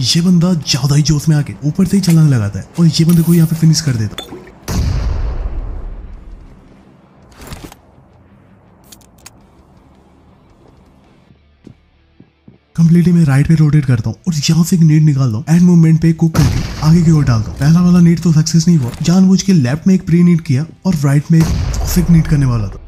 ये बंदा ज़्यादा ही जोश में आके ऊपर से ही छलांग लगाता है और ये बंदे को यहाँ पे फिनिश कर देता कंप्लीटली मैं राइट पे रोटेट करता हूँ और यहाँ से एक नीट निकालता हूँ एंड मूवमेंट पे कुक करके आगे की ओर डालता हूँ। पहला वाला नीट तो सक्सेस नहीं हुआ। जानबूझ के लेफ़्ट में एक प्री नीट किया और राइट में एक नीट करने वाला था।